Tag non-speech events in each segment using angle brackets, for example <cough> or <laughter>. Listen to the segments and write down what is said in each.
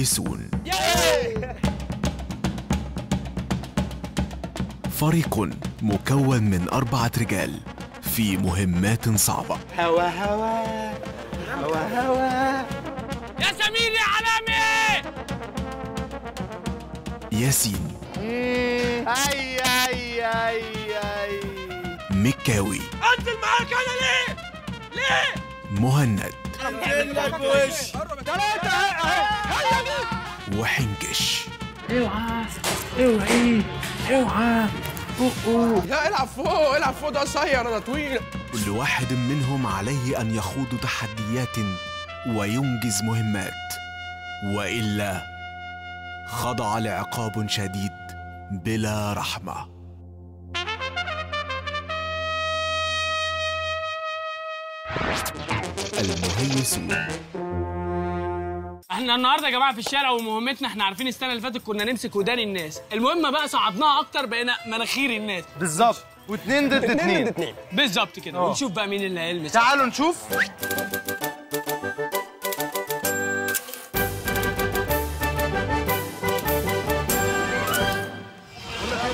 المهيسون فريق مكون من أربعة رجال في مهمات صعبة. هوا هوا. هوا هوا. يا سمير يا علامي ياسين. أي أي أي أي. مكاوي. أنزل معاك أنا ليه؟ ليه؟ مهند. وش؟ وحنكش. لا العب فوق العب فوق ده قصير أنا طويل. كل واحد منهم عليه أن يخوض تحديات وينجز مهمات. وإلا خضع لعقاب شديد بلا رحمة. المهيسون. إحنا النهارده يا جماعة في الشارع ومهمتنا إحنا عارفين السنة اللي فاتت كنا نمسك ودان الناس. المهم بقى صعدناها أكتر بقينا مناخير الناس. بالظبط. واثنين ضد اثنين بالظبط كده. ونشوف بقى مين اللي هيلمس. تعالوا نشوف.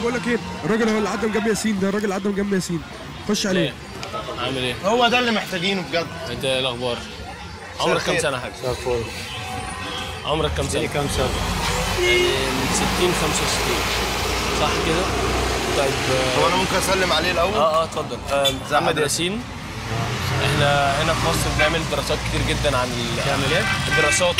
بقول لك إيه؟ الراجل هو اللي عدى من جنب ياسين ده الراجل اللي عدى من جنب ياسين. خش عليه. عامل إيه؟ هو ده اللي محتاجينه بجد. انت إيه الاخبار؟ عمرك كام سنة يا حاج؟ عمرك كام سنة؟ كام سنة؟ يعني من 60 65 صح كده؟ طيب آه، هو أنا ممكن أسلم عليه الأول آه آه اتفضل آه، محمد ياسين إحنا هنا في مصر بنعمل دراسات كتير جدا عن بتعمل إيه؟ الدراسات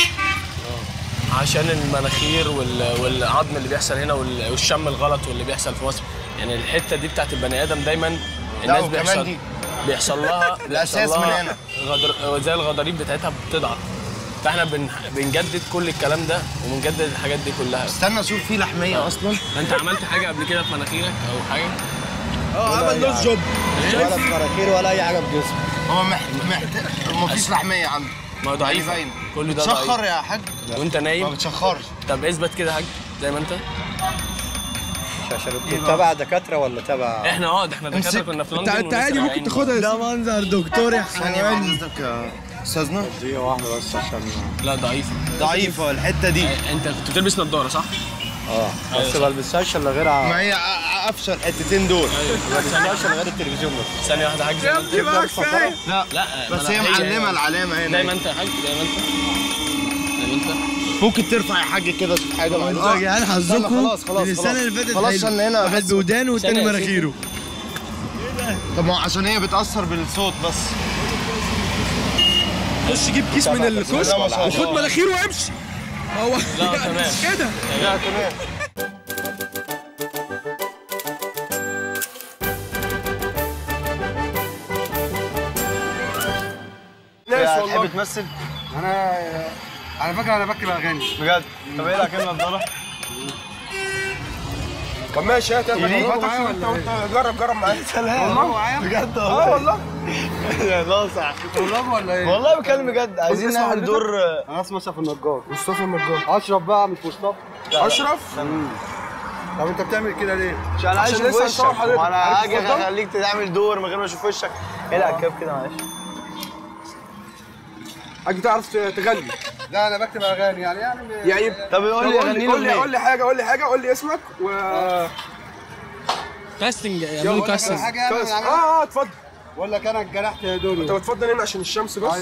عشان المناخير وال- والعظم اللي بيحصل هنا وال- والشم الغلط واللي بيحصل في مصر يعني الحتة دي بتاعت البني آدم دايما الناس بيحصل. بيحصل لها <laughs> لها من هنا. غدر زي الغضاريف بتاعتها بتضعف فاحنا بن... بنجدد كل الكلام ده وبنجدد الحاجات دي كلها. استنى أشوف فيه لحمية أصلا. انت عملت حاجة قبل كده في مناخيرك أو حاجة؟ آه عمل نص جوب. ولا في مناخير ولا أي حاجة في جسمه هو محتاج محتاج مفيش لحمية عنده ما هو ضعيف. باين. كل ده بتشخر يا حاج؟ وأنت ما نايم بتشخرش. طب اثبت كده يا حاج زي ما انت. عشان تبع دكاترة ولا تبع؟ إحنا آه إحنا دكاترة. كنا في لندن انت عادي ممكن. تاخدها ده منظر دكتور يا يا أستاذنا؟ دي واحدة بس عشان لا ضعيفة. ضعيفة الحتة دي. أنت كنت بتلبس نظارة صح؟ آه. بس ما بلبسهاش إلا غير ما هي قفشة الحتتين دول. ما بلبسهاش إلا غير التلفزيون بس. ثانية واحدة يا حاج انت لا لا بس هي معلمة العلامة زي هنا. ما أنت يا حاج زي ما أنت. زي ما أنت. ممكن ترفع يا حاج كده شوف حاجة معلش أنتوا يا جدعان حظكم خلاص خلاص السنة اللي فاتت خلاص عشان هنا واحد بودانه والتاني ثانية مناخيره طب ما هو عشان هي بتأثر بالصوت بس. خش جيب كيس من الكشك. وخد مناخيره وامشي. هو لا تمام. <laughs> كده. لا تمام. ناس تحب تمثل؟ أنا على فكرة أنا بكتب أغاني. بجد؟ طب إيه كلمة نضارة طب ماشي هات هات وانت جرب جرب معايا. سلام. والله؟ بجد آه والله. يا ناصح طلاب ولا إيه؟ والله بتكلم بجد عايزين نعمل؟ دور. أنا اسمي اشرف النجار. مصطفى النجار. أشرف بقى مش مصطفى. أشرف؟ طب أنت بتعمل كده ليه؟ عشان عايز عشان أشوف وشك. عارف هاجي؟ أخليك تعمل دور من غير ما أشوف وشك. العب كده كده؟ معلش. حاج تعرف تغني. لا أنا بكتب أغاني يعني يعني يعني طب قول لي قول غني لي قول لي لي قول لي حاجة قول لي حاجة قول لي اسمك و casting يلا. يعملوا casting حاجة يعني. من عمل- آه آه اتفضل. بقول لك أنا اتجرحت يا أنت دنيا بتفضل هنا عشان الشمس بس.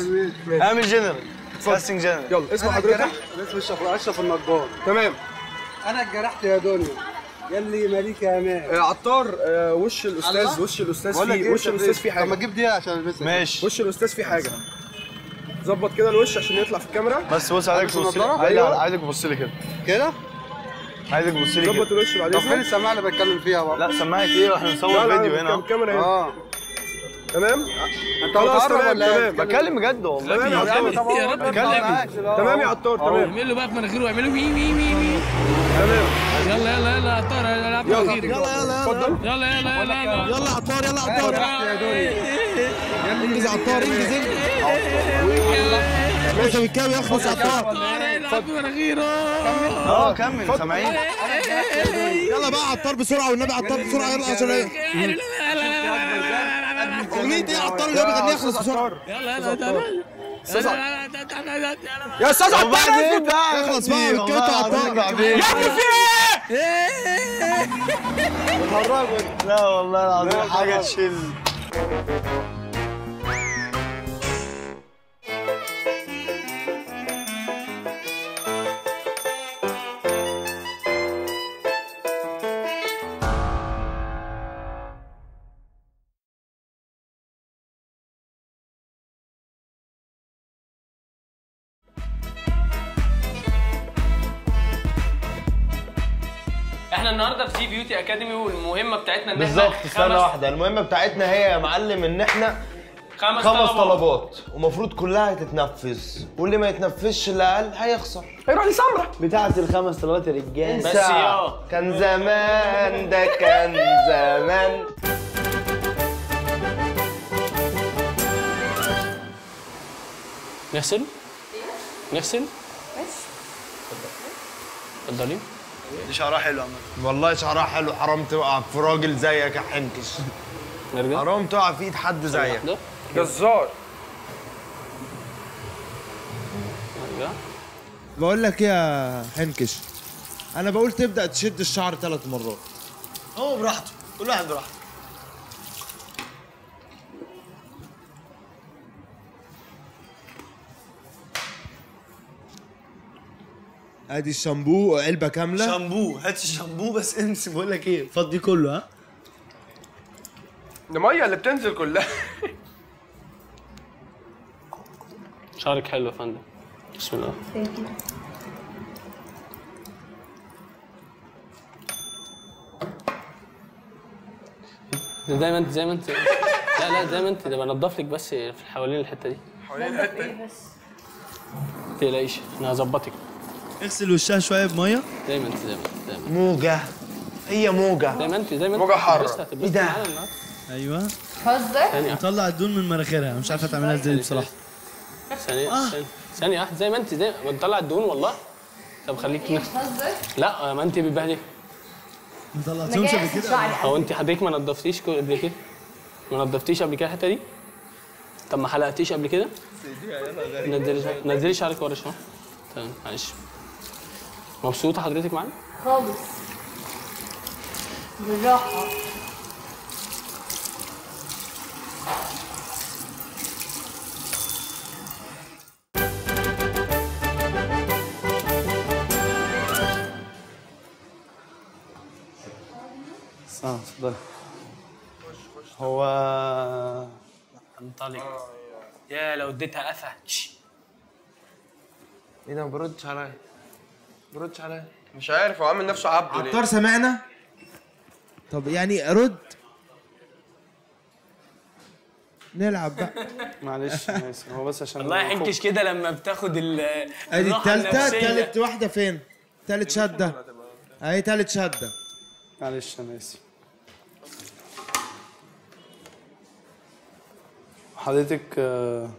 اعمل general casting general يلا. اسم أنا حضرتك؟ اتجرحت اسمي أشرف النجار. تمام. أنا اتجرحت يا دنيا. يلي مالك أمان آه، عطار آه، وش الأستاذ؟ وش الأستاذ فيه وش الأستاذ فيه طب ما حاجة؟ تجيب دي عشان ألبسها. ماشي. وش الأستاذ فيه حاجة؟ ظبط كده الوش عشان يطلع في الكاميرا. بس بص عايزك ألبس تبص لي. أيوة. عايزك تبص لي كده. كده؟ عايزك تبص لي ظبط كده. الوش بعد طب فين السماعة اللي بتكلم فيها بقى؟ لا سماعة إيه؟ وإحنا بنصور فيديو هنا. الكاميرا هنا. آه. تمام؟ أنت خلاص تمام إيه؟ تمام. بتكلم بجد والله. تمام يا عطار تمام يا عطار تمام. اعمل له بقى في مناخيره وي وي وي وي. تمام. يلا يلا يلا عطار يلا يلا يلا يلا يلا يلا يلا يلا يلا عطار يلا عطار انجز يا عطار انجز انجز ماشي بالكام يخلص عطار عطار يلعب مناخيره آه كمل سامعين يلا بقى عطار بسرعة والنبي عطار بسرعة يلا عشان إيه اغنيه إيه عطار اللي هو بيغنيها خلص بسرعة يلا يلا يلا يا أستاذ عطار اخلص بقى من الكوت عطار يا ابني في إيه؟ <laughs> لا والله العظيم حاجة تشيل. بتاعتنا إن بالظبط إحنا استنى خمس- واحدة. المهمه بتاعتنا هي يا معلم إن إحنا خمس, خمس طلبات. ومفروض كلها تتنفذ واللي ما يتنفذش اللي أقل هيخسر. هيروح لسمرة. بتاعت الخمس طلبات يا رجاله بس يا. كان زمان ده كان زمان. نغسل؟ نغسل؟ اتفضلي دي شعرها حلو عامة والله شعرها حلو. حرام تقع في راجل زيك يا حنكش. نرجع؟ حرام تقع في ايد حد زيك. جزار. نرجع. بقول لك إيه يا حنكش أنا بقول تبدأ تشد الشعر ثلاث مرات. هو براحته كل واحد براحته. ادي الشامبو علبة كاملة. شامبو هات الشامبو بس امسك بقول لك إيه؟ فضي كله ها؟ دي مية اللي بتنزل كلها. شعرك حلو يا فندم. بسم الله. ده زي ما انت زي ما انت لا لا زي ما انت ده بنضف لك بس في حوالين الحتة دي. حوالين الحتة دي. ما تقلقيش أنا هظبطك. اغسل وشها شوية بميه زي ما انت زي ما انت زي ما انت موجه هي موجه زي ما انت زي ما انت. لسه هتتبسطي إيه ده؟ أيوه هزر ثانية طلع الدون من مناخيرها مش عارفة تعملها إزاي بصراحة. ثانية ثانية. ثانية واحدة زي ما أنت زي ما بنطلع الدهون والله. طب خليك نخ... هزر لا ما أنت بتبهدلي ما طلعتهمش قبل كده. هو أنت حضرتك ما نضفتيش قبل كده؟ ما نضفتيش قبل كده الحتة دي؟ طب ما حلقتيش قبل كده؟ نزلي شعرك نزلي شعرك ورا شوية تمام معلش. مبسوطة حضرتك معانا؟ خالص. بالراحة. آه هو انطلق يا. لو اديتها قفا. تش. إيه ده ما بردش عليا. ما بردش عليا. مش عارف هو عامل نفسه عبده ليه؟ عطار سمعنا؟ طب يعني رد. نلعب بقى. <laughs> معلش آسف. هو بس عشان والله يحكش كده لما بتاخد ال ادي التالتة النفسية. تالت واحدة فين؟ تالت شدة. اهي تالت شدة. معلش أنا اسف حضرتك آه،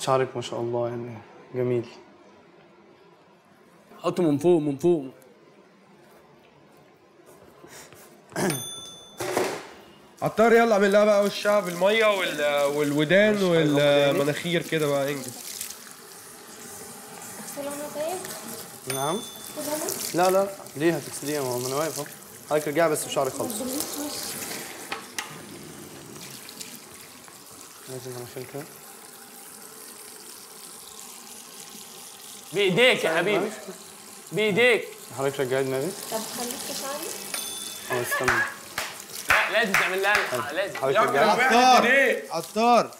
شعرك ما شاء الله يعني جميل. حطه من فوق من فوق. عطار يلا اعمل لها بقى وشها بالميه وال... والودان والمناخير كده بقى انجز. نعم. لا لا ليه هتغسليها ما أنا واقف اهو. حضرتك رجعي بس بشعرك خالص. لازم مناخير كده بإيديك يا حبيبي. بإيديك. حضرتك رجعي دماغي طب خليك شعري. آه استنى. لا لازم تعمل لها لازم. حضرتك رجعي عطار. عطار.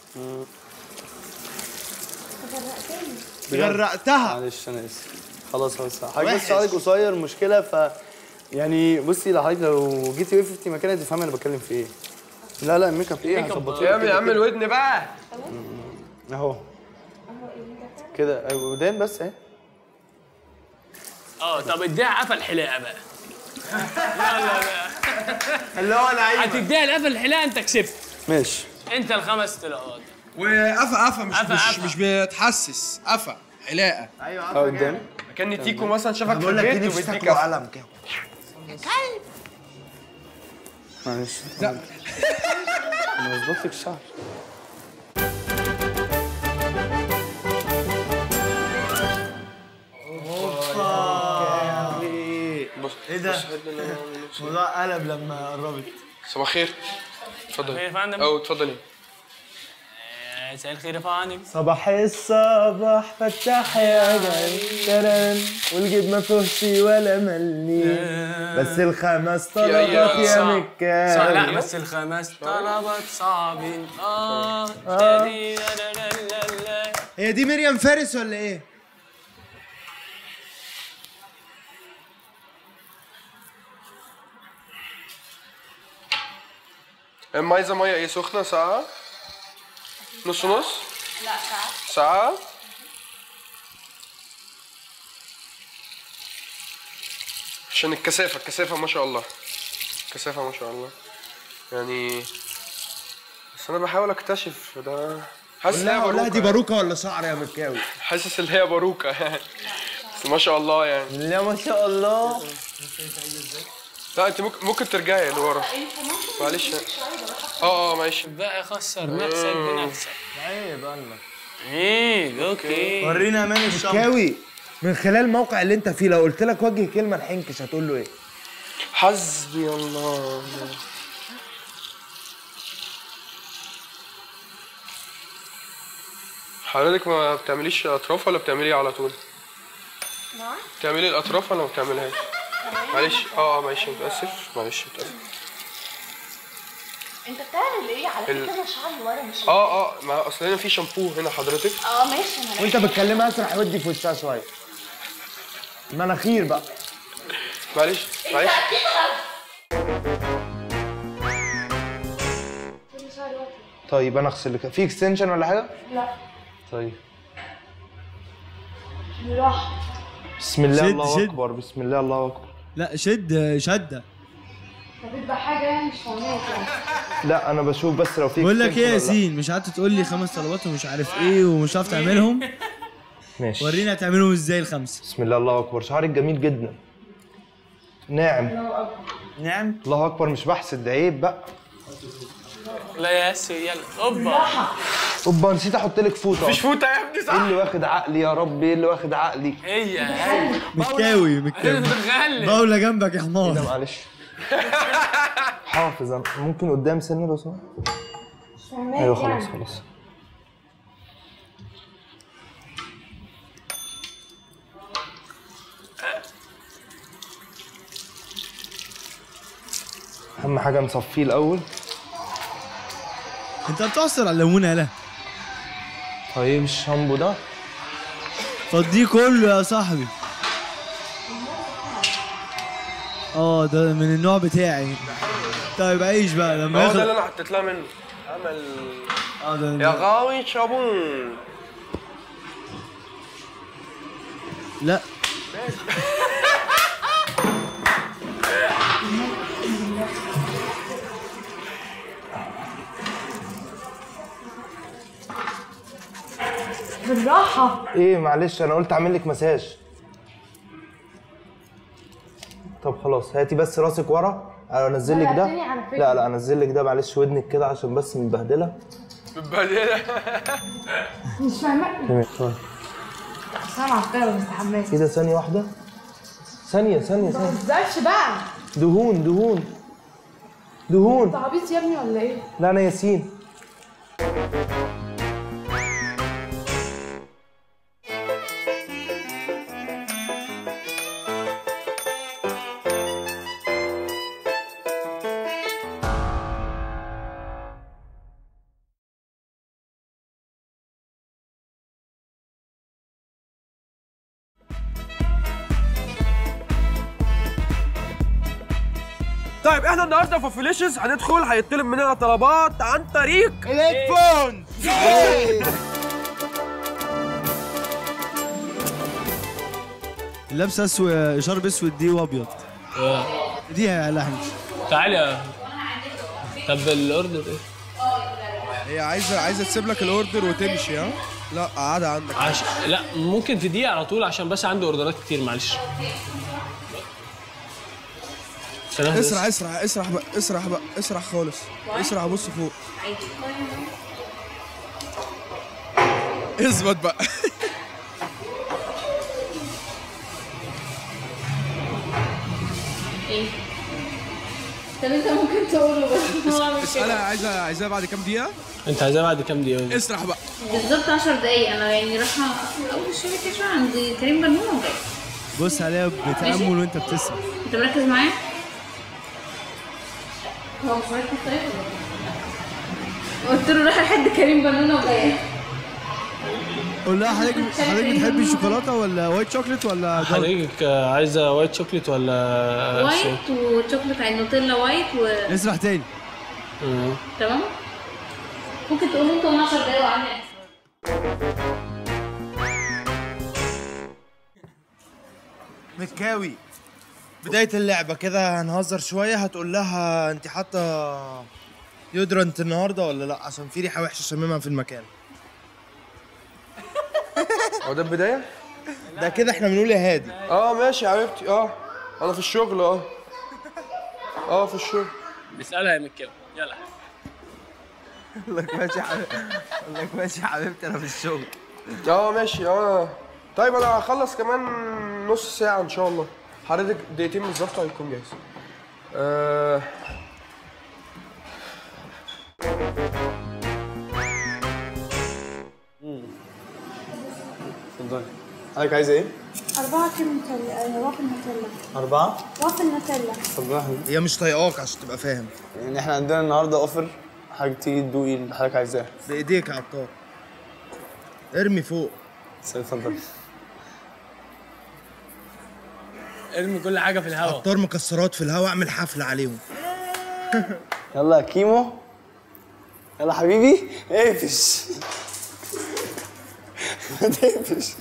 غرقتها. معلش أنا آسف. خلاص خلاص. حضرتك بس شعرك قصير مشكلة ف يعني بصي لو حضرتك لو جيتي وقفتي مكاني هتفهمي أنا بتكلم في إيه. لا لا الميك اب إيه هظبطه يا ابني اعمل ودن بقى. أهو. كده أيوه ودان بس اهي آه طب اديها قفا الحلاقه بقى. يلا بقى اللي هو لعيب هتديها القفا الحلاقه انت كسبت. ماشي. انت الخمس طلقات. وقفا قفا مش قفا مش, قفا. مش بتحسس قفا حلاقة. آه قدام. كان تيكو مثلا شافك في بقول لك البيت وبيديك قفا قلم كده. معلش لا. أنا بظبط لك الشعر ده؟ الموضوع قلب لما قربت. صباح الخير. اتفضل خير يا فندم. أو اتفضلي. مساء الخير يا فندم. صباح الصباح فتح يا جاي والجيب ما فيهش ولا ملي بس الخمس طلبات يا. صح لا بس الخمس طلبات صعبين آه لا. هي دي مريم فارس ولا إيه؟ ام عايزه ميه إيه سخنه ساقعه نص نص لا ساعة ساقعه عشان الكثافه الكثافه ما شاء الله الكثافه ما شاء الله يعني بس أنا بحاول اكتشف ده حاسس ان هي لا دي باروكه باروكه ولا شعر يا مكاوي حاسس ان هي باروكه يعني بس ما شاء الله يعني لا ما شاء الله لا انت ممكن ممكن ترجعي لورا. معلش. آه آه معلش. بقى خسر نفسك بنفسك. عيب قالك إيه أوكي. ورينا أمان الشمس من خلال الموقع اللي انت فيه لو قلت لك وجه كلمة لحنكش هتقول له إيه؟ حسبي الله. حضرتك ما بتعمليش أطراف ولا بتعملي على طول؟ نعم بتعملي الأطراف ولا ما بتعملهاش؟ معلش. آه آه معلش متاسف معلش متاسف انت بتعمل إيه على ال- فكره أنا شعري ورا مش آه آه ما اصل هنا في شامبو هنا حضرتك. آه ماشي أنا وانت بتكلمها اسرح ودي في وشها شوية. مناخير بقى. معلش معلش. طيب أنا أغسل لك. في اكستنشن ولا حاجة؟ لا. طيب. بسم الله الله. أكبر بسم الله الله أكبر. لا شد شده طب يبقى حاجة يعني مش يعني. لا أنا بشوف بس لو في بقول لك إيه يا. ياسين مش قعدت تقول لي خمس طلبات ومش عارف إيه ومش عارف تعملهم؟ <laughs> ماشي. ورينا هتعملهم إزاي الخمسة. بسم الله الله أكبر. شعرك جميل جدا. ناعم. نعم الله أكبر مش بحسد ده عيب بقى. لا يا ياسر يلا أوبا. اوبا نسيت أحط لك فوطة. مش فوطة يا ابني إيه صح اللي واخد عقلي يا رب إيه اللي واخد عقلي؟ هي هي. مكاوي مكاوي بتغلب باولة جنبك يا ده حمار معلش؟ <laughs> حافظ أنا ممكن قدام سنة لو سمحت؟ أيوه خلاص يعني. خلاص أهم حاجة نصفيه الأول. أنت بتعصر على الليمونه يالا طيب الشامبو ده. فضيه كله يا صاحبي. آه ده من النوع بتاعي. طيب عيش بقى. لما هو ده اللي أنا حطيت لها منه. عمل آه ده يا غاوي صابون لا. بالراحة. إيه معلش أنا قلت أعمل لك مساج. طب خلاص هاتي بس راسك ورا. أنا أنزل لك ده. قلقتني على فكرة. لا لا أنزل لك ده معلش ودنك كده عشان بس مبهدله متبهدلة. مش فاهماك تمام طيب سامعه كده ومستحماك كده ثانية واحدة. ثانية ثانية ما ثانية. تهزرش بقى. دهون دهون. دهون. انت عبيط يا ابني ولا إيه؟ لا أنا ياسين. النهارده في فيليشز هندخل هيطلب مننا طلبات عن طريق ال headphone لابسه أسود شرب أسود دي وأبيض. دي يا لحم تعالى يا طب ال order إيه؟ هي عايزه عايزة تسيب لك ال order وتمشي ها؟ لا قاعدة عندك. عش... لا ممكن تديه على طول عشان بس عندي أوردرات كتير معلش. اسرع اسرع اسرع بقى اسرع بقى اسرع خالص. اسرع بص فوق. اثبت بقى. <laughs> طب انت ممكن تقوله بس <laughs> اسالها كده. عايزه عايزاها بعد كام دقيقة؟ انت عايزاه بعد كام دقيقة؟ اسرح بقى. بالظبط 10 دقايق. أنا يعني رايحة أول شوية عند كريم بنون وجاي. بص عليها بتأمل وانت بتسمع. انت مركز معايا؟ هو مش مركز طيب قلت له روح لحد كريم بنون وجاي قول لها حضرتك حضرتك بتحبي الشوكولاتة ولا white chocolate ولا؟ حضرتك عايزة white chocolate ولا white وشوكليت على نوتيلا white و اسرح تاني. تمام؟ ممكن تقول انت وأنا 10 دقايق وعامل مكاوي. بداية اللعبة كده هنهزر شوية هتقول لها انت حاطة يودرنت النهاردة ولا لأ؟ عشان في ريحة وحشة شممها في المكان. هو ده البداية؟ ده كده إحنا بنقول يا هادي. آه ماشي يا حبيبتي آه. أنا في الشغل آه. آه في الشغل. اسألها يا مكاوي يلا. أقول <laughs> لك ماشي يا حبيبتي. أقول لك ماشي يا حبيبتي أنا في الشغل. آه ماشي آه. طيب أنا هخلص كمان نص ساعة إن شاء الله. حضرتك دقيقتين بالظبط هيكون جاهز آه اتفضلي حضرتك عايزه إيه؟ أربعة كيلو نوتيلا آه، وافل نوتيلا أربعة؟ وافل نوتيلا اتفضلي يا حبيبي هي مش طايقاك عشان تبقى فاهم يعني إحنا عندنا النهارده offer حضرتك تيجي تدوقي اللي حضرتك عايزاه بايديك يا عطار ارمي فوق اتفضل ارمي كل حاجة في الهواء عطار مكسرات في الهواء اعمل حفلة عليهم. <laughs> يلا يا كيمو. يلا حبيبي. اقفش. <laughs> ما تقفش.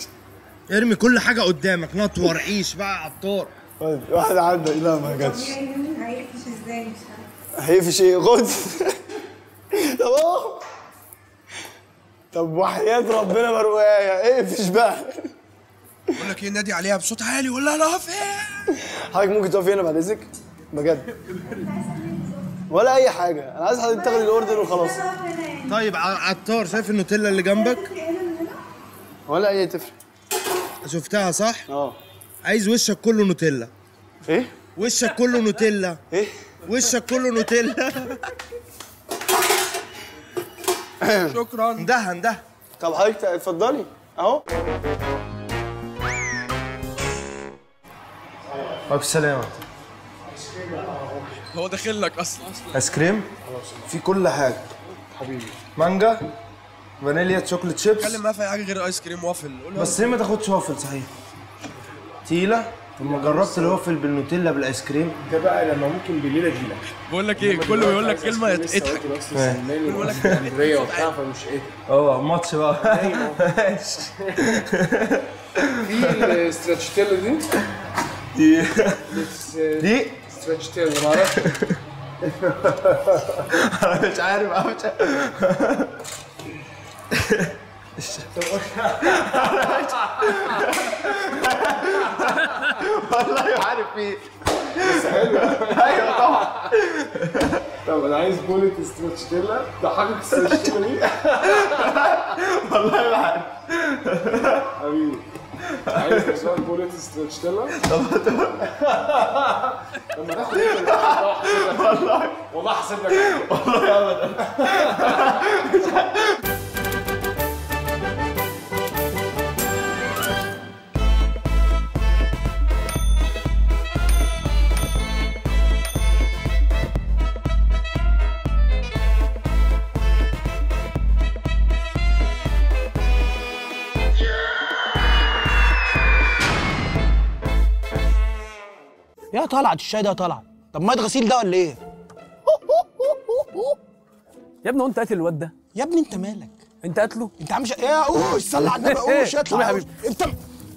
ارمي كل حاجة قدامك نطور عيش بقى يا عطار. خد واحدة عدى. لا ما جاتش. هيقفش إزاي؟ مش عارفة. هيقفش إيه؟ خد. <laughs> طب اهو. طب وحياة ربنا مرواية اقفش بقى. بقول لك إيه نادي عليها بصوت عالي ولا لا فين حضرتك ممكن تقفي هنا بعد إذنك؟ بجد. ولا أي حاجة. أنا عايز حضرتك تاخدي الأوردر وخلاص. طيب عطار شايف النوتيلا اللي جنبك؟ ولا أي تفرق. شفتها صح؟ آه. عايز وشك كله نوتيلا. إيه؟ وشك كله نوتيلا. إيه؟ وشك كله نوتيلا. <laughs> شكرا. ده ده طب حضرتك اتفضلي أهو. السلامة هو داخل لك أصلا. آيس كريم؟ في كل حاجة. حبيبي. مانجا؟ فانيليا chocolate chips؟ اتكلم معاه في أي حاجة غير آيس كريم وافل بس ليه ما تاخدش وافل صحيح. تقيلة؟ طب ما جربت الوافل بالنوتيلا بالآيس كريم؟ ده بقى لما ممكن بالليل اجيلك بقول لك إيه؟ كله بيقول لك كلمة يضحك بيقول لك اسكندريه وبتاع فمش إيه. آه ماتش بقى. <laughs> ماشي. في الستراتشتيلا دي؟ دي. دي. أنا مش عارف مش والله عارف إيه بس حلو. أيوه طبعا. طب أنا عايز بولة ستراتشتيلا ضحكك الستراتشتيلا دي. والله ما عارف. حبيبي. عايز تسوق بولة ستراتشتيلا لما تاخد انت والله والله احسب لك والله ابدا طلعت الشاي ده طلعت. طب مية غسيل ده ولا إيه؟ يا ابني وانت قاتل الواد ده؟ يا ابني أنت مالك؟ أنت قاتله؟ أنت عم ش... يا أوش صلي على النبي <laughs> أوش قول اطلع يا أوش. أنت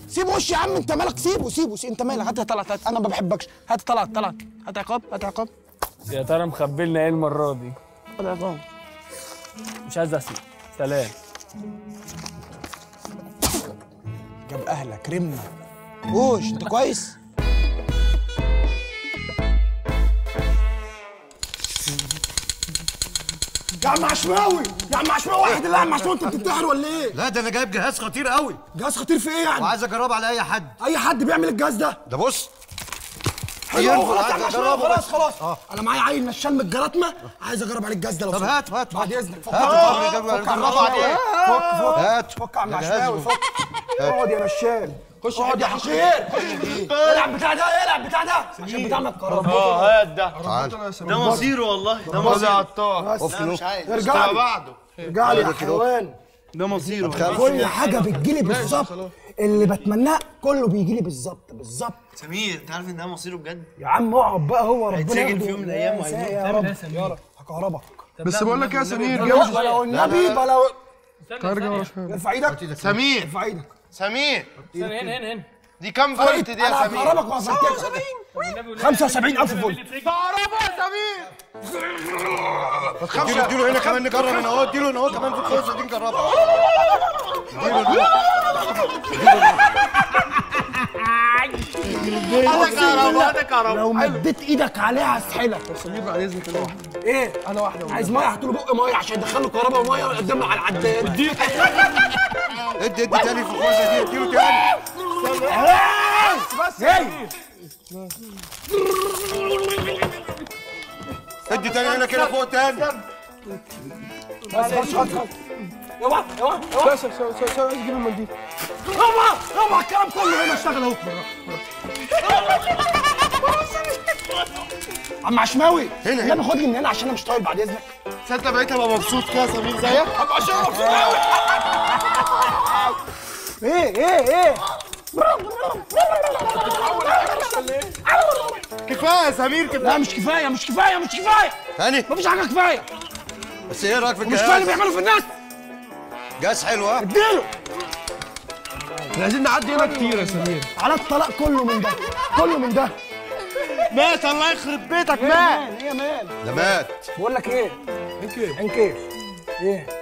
سيب وش يا عم أنت مالك؟ سيبه سيبه سيب. أنت مالك؟ هات طلعت هات. أنا ما بحبكش. هات طلعت طلعت. هات عقاب هات عقاب. يا ترى مخبلنا إيه المرة دي؟ هات عقاب. مش عايز اسمع سلام. جاب أهلك رمنا. أوش أنت كويس؟ يا عم عشماوي يا عم عشماوي واحد اللي عم عشماوي انت بتنتحر ولا إيه؟ لا ده أنا جايب جهاز خطير قوي جهاز خطير في إيه يعني؟ وعايز أجربه على أي حد أي حد بيعمل الجهاز ده ده بص حلو خلاص هات يا عشان جربه خلاص. خلاص آه. أنا معايا عيل نشال من الجراتمة عايز أجرب عليه الجاز ده لو طب. هات هات بعد إذنك فك هات فك فك عم. عشماوي. فك فك هات. فك عم عشماوي. فك اقعد يا نشال خش اقعد يا خش. حقير العب بتاع ده العب بتاع ده عشان بتاع ما آه هات ده تعال. ده مصيره والله ده. مصيره عطار ارجع لي بعده ارجع لي يا. حيوان ده مصيره كل حاجة بتجيلي بالظبط اللي بتمناه كله بيجيلي بالظبط بالظبط سمير انت عارف ان ده مصيره بجد يا عم اقعد بقى هو ربنا هيتسجن. في يوم من الأيام يا وهيموت. يا رب إيه هكهربك بس بقول لك يا سمير جوز بلا والنبي بلا ارجع ورا شوية ارفع إيدك سمير ارفع إيدك سمير هنا هنا هنا. دي كام فولت دي يا أنا سمير هكهربك وهفكك 75000 فولت. كهرباء يا سمير ما تخافش اديله هنا كمان نجرب هنا. اهو اديله هنا اهو كمان في الخوصه دي نجربها كهرباء <laughs> لو مديت إيدك عليها هسحلك سمير بعد اذنك أنا واحدة إيه؟ أنا واحدة عايز مية؟ هات له بق مية عشان يدخل له كهرباء ومية ويقدم له على العداد. ادي ادي تاني في الخوصه دي اديله تاني. بس ادي تاني هنا كده فوق تاني. بس خش خش. خش يابا يابا. يابا بس بس بس جيب المنديل يابا يابا الكلام كله هنا اشتغل اهو عم عشماوي هنا، هنا. خد لي من هنا عشان أنا مش طايل بعد إذنك. تصدق بقيت أبقى مبسوط كده يا سمير زيك؟ أبقى عشان مبسوط قوي إيه إيه إيه. كفاية يا سمير كفاية. لا مش كفاية مش كفاية مش كفاية. تاني مفيش حاجة كفاية. بس إيه رأيك في مش كفاية اللي بيعملوا في الناس. جهاز حلو ها اديله! إحنا عايزين نعدي هنا كتير يا سمير. على الطلاق كله من ده. كله من ده. مات الله يخرب بيتك مات. إيه مان. ده مات. بقول لك إيه؟ انكير انكير إيه؟ <laughs>